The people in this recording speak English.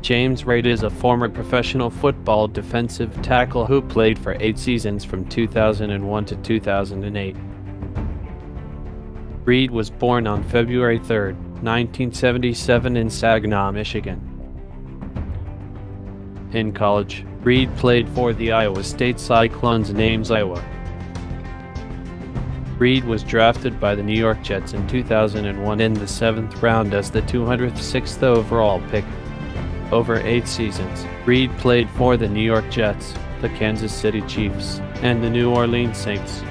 James Reed is a former professional football defensive tackle who played for eight seasons from 2001 to 2008. Reed was born on February 3, 1977 in Saginaw, Michigan. In college, Reed played for the Iowa State Cyclones in Ames Iowa. Reed was drafted by the New York Jets in 2001 in the seventh round as the 206th overall pick. Over eight seasons, Reed played for the New York Jets, the Kansas City Chiefs, and the New Orleans Saints.